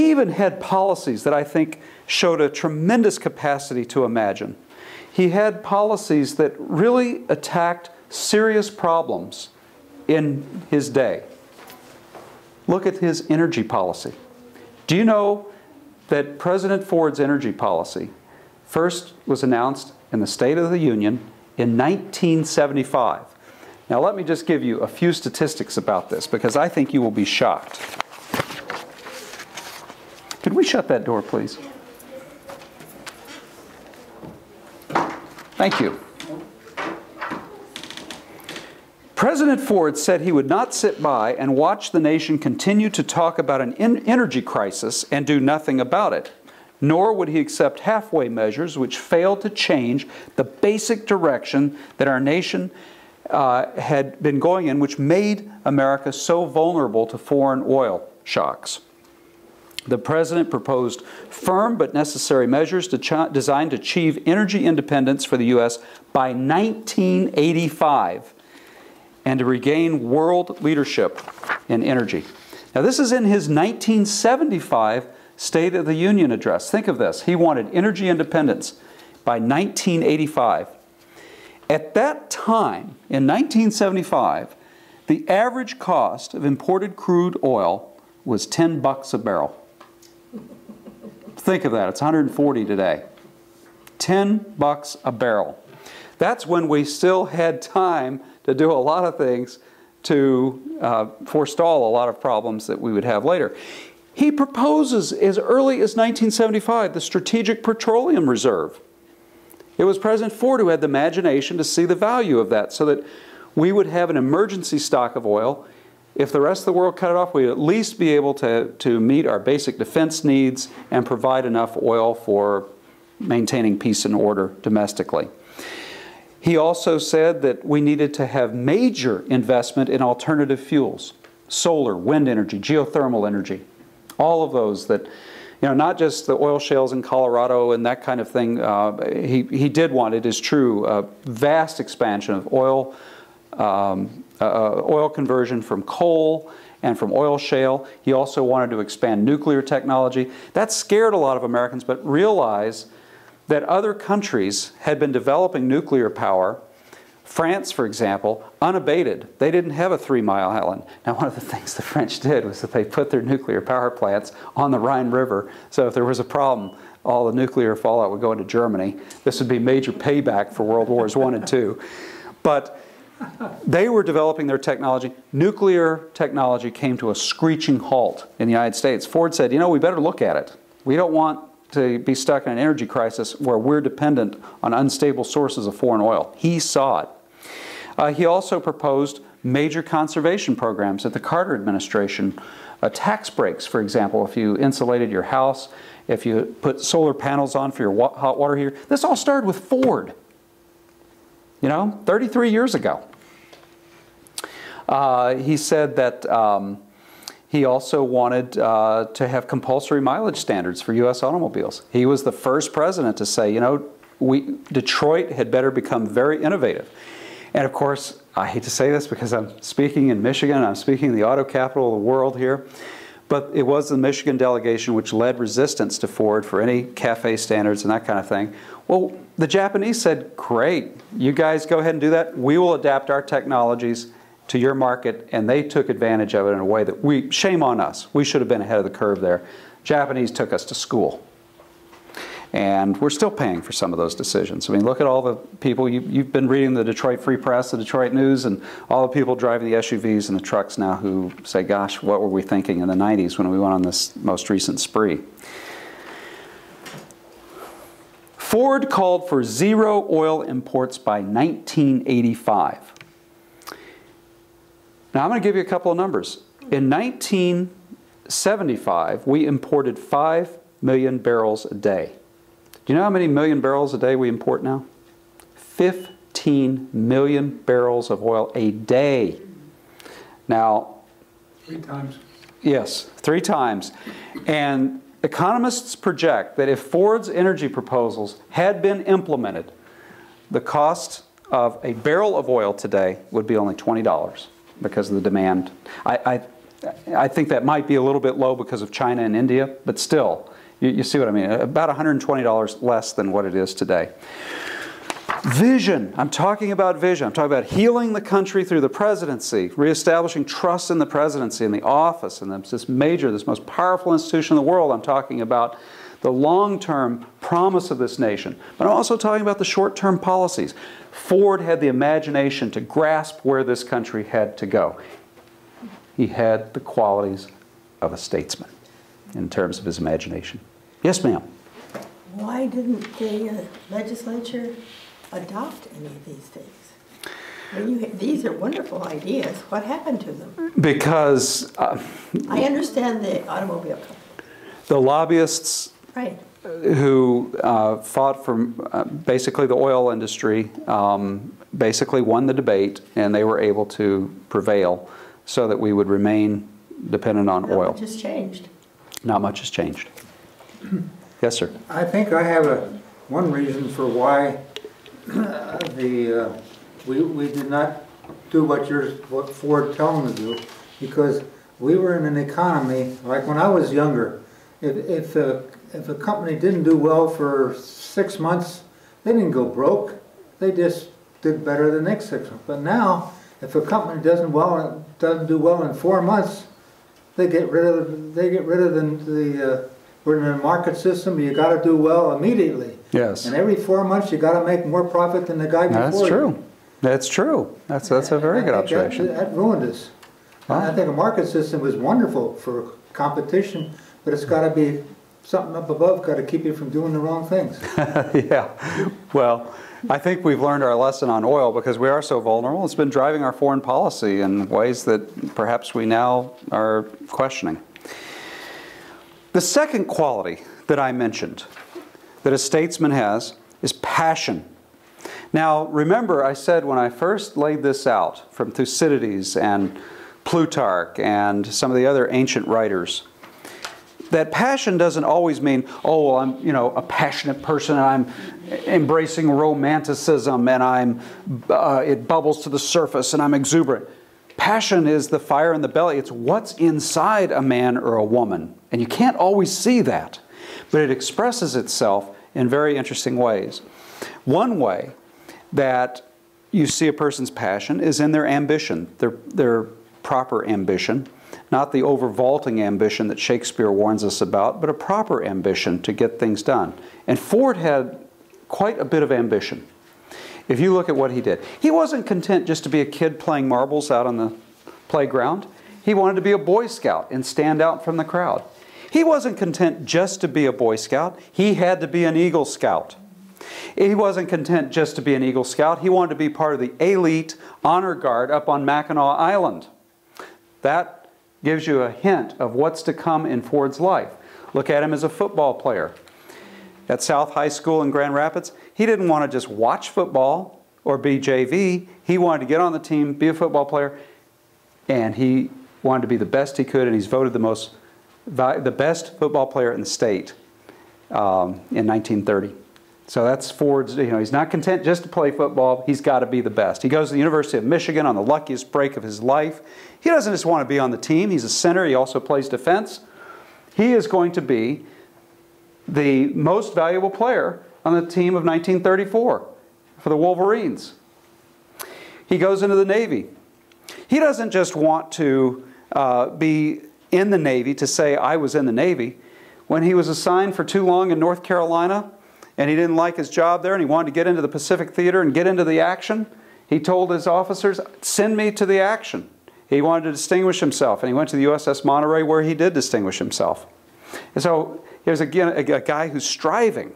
He even had policies that I think showed a tremendous capacity to imagine. He had policies that really attacked serious problems in his day. Look at his energy policy. Do you know that President Ford's energy policy first was announced in the State of the Union in 1975? Now, let me just give you a few statistics about this because I think you will be shocked. Could we shut that door, please? Thank you. President Ford said he would not sit by and watch the nation continue to talk about an energy crisis and do nothing about it, nor would he accept halfway measures which failed to change the basic direction that our nation uh, had been going in, which made America so vulnerable to foreign oil shocks. The President proposed firm but necessary measures to designed to achieve energy independence for the U.S. by 1985 and to regain world leadership in energy. Now, this is in his 1975 State of the Union address. Think of this. He wanted energy independence by 1985. At that time, in 1975, the average cost of imported crude oil was 10 bucks a barrel. Think of that. It's 140 today. 10 bucks a barrel. That's when we still had time to do a lot of things to uh, forestall a lot of problems that we would have later. He proposes as early as 1975 the Strategic Petroleum Reserve. It was President Ford who had the imagination to see the value of that so that we would have an emergency stock of oil. If the rest of the world cut it off, we'd at least be able to, to meet our basic defense needs and provide enough oil for maintaining peace and order domestically. He also said that we needed to have major investment in alternative fuels solar, wind energy, geothermal energy, all of those that, you know, not just the oil shales in Colorado and that kind of thing. Uh, he, he did want, it is true, a vast expansion of oil, um, uh, uh, oil conversion from coal and from oil shale. He also wanted to expand nuclear technology. That scared a lot of Americans, but realize that other countries had been developing nuclear power. France, for example, unabated. They didn't have a three mile island. Now, one of the things the French did was that they put their nuclear power plants on the Rhine River. So, if there was a problem, all the nuclear fallout would go into Germany. This would be major payback for World Wars I and II. But they were developing their technology. Nuclear technology came to a screeching halt in the United States. Ford said, you know, we better look at it. We don't want to be stuck in an energy crisis where we're dependent on unstable sources of foreign oil. He saw it. Uh, he also proposed major conservation programs at the Carter administration. Uh, tax breaks, for example, if you insulated your house, if you put solar panels on for your wa hot water heater. This all started with Ford, you know, 33 years ago. Uh, he said that um, he also wanted uh, to have compulsory mileage standards for U.S. automobiles. He was the first president to say, you know, we, Detroit had better become very innovative. And of course, I hate to say this because I'm speaking in Michigan, I'm speaking in the auto capital of the world here, but it was the Michigan delegation which led resistance to Ford for any CAFE standards and that kind of thing. Well, the Japanese said, great, you guys go ahead and do that. We will adapt our technologies to your market, and they took advantage of it in a way that we, shame on us. We should have been ahead of the curve there. Japanese took us to school. And we're still paying for some of those decisions. I mean, look at all the people, you, have been reading the Detroit Free Press, the Detroit News, and all the people driving the SUVs and the trucks now who say, gosh, what were we thinking in the 90s when we went on this most recent spree? Ford called for zero oil imports by 1985. Now, I'm going to give you a couple of numbers. In 1975, we imported 5 million barrels a day. Do you know how many million barrels a day we import now? 15 million barrels of oil a day. Now, three times. Yes, three times. And economists project that if Ford's energy proposals had been implemented, the cost of a barrel of oil today would be only $20 because of the demand. I, I, I think that might be a little bit low because of China and India, but still, you, you see what I mean? About $120 less than what it is today. Vision. I'm talking about vision. I'm talking about healing the country through the presidency, reestablishing trust in the presidency and the office, and this major, this most powerful institution in the world. I'm talking about the long term promise of this nation. But I'm also talking about the short term policies. Ford had the imagination to grasp where this country had to go. He had the qualities of a statesman in terms of his imagination. Yes, ma'am. Why didn't the uh, legislature adopt any of these things? You, these are wonderful ideas. What happened to them? Because uh, I understand the automobile company. The lobbyists right. Who uh, fought for uh, basically the oil industry um, basically won the debate and they were able to prevail so that we would remain dependent on Not oil. Much has changed. Not much has changed. yes, sir. I think I have a, one reason for why the, uh, we, we did not do what you're, what Ford telling us to do, because we were in an economy, like when I was younger, if, if, a, if a company didn't do well for six months, they didn't go broke. They just did better the next six months. But now, if a company doesn't well doesn't do well in four months, they get rid of they get rid of the, the uh, we're in a market system. You got to do well immediately. Yes. And every four months, you got to make more profit than the guy before. That's true. That's true. That's that's a very good observation. That, that ruined us. I think a market system is wonderful for competition, but it's got to be something up above. Got to keep you from doing the wrong things. yeah. Well. I think we've learned our lesson on oil because we are so vulnerable. It's been driving our foreign policy in ways that perhaps we now are questioning. The second quality that I mentioned that a statesman has is passion. Now, remember, I said when I first laid this out from Thucydides and Plutarch and some of the other ancient writers that passion doesn't always mean, oh, well, I'm, you know, a passionate person and I'm embracing romanticism and I'm, uh, it bubbles to the surface and I'm exuberant. Passion is the fire in the belly. It's what's inside a man or a woman. And you can't always see that, but it expresses itself in very interesting ways. One way that you see a person's passion is in their ambition, their, their proper ambition not the overvaulting ambition that Shakespeare warns us about, but a proper ambition to get things done. And Ford had quite a bit of ambition. If you look at what he did, he wasn't content just to be a kid playing marbles out on the playground. He wanted to be a Boy Scout and stand out from the crowd. He wasn't content just to be a Boy Scout, he had to be an Eagle Scout. He wasn't content just to be an Eagle Scout, he wanted to be part of the elite honor guard up on Mackinac Island. That gives you a hint of what's to come in Ford's life. Look at him as a football player. At South High School in Grand Rapids, he didn't want to just watch football or be JV. He wanted to get on the team, be a football player, and he wanted to be the best he could, and he's voted the most the best football player in the state um, in 1930. So that's Ford's, you know, he's not content just to play football, he's got to be the best. He goes to the University of Michigan on the luckiest break of his life. He doesn't just want to be on the team, he's a center, he also plays defense. He is going to be the most valuable player on the team of 1934 for the Wolverines. He goes into the Navy. He doesn't just want to uh, be in the Navy to say, I was in the Navy. When he was assigned for too long in North Carolina and he didn't like his job there and he wanted to get into the Pacific Theater and get into the action, he told his officers, Send me to the action. He wanted to distinguish himself, and he went to the USS Monterey where he did distinguish himself. And so here's again a, a guy who's striving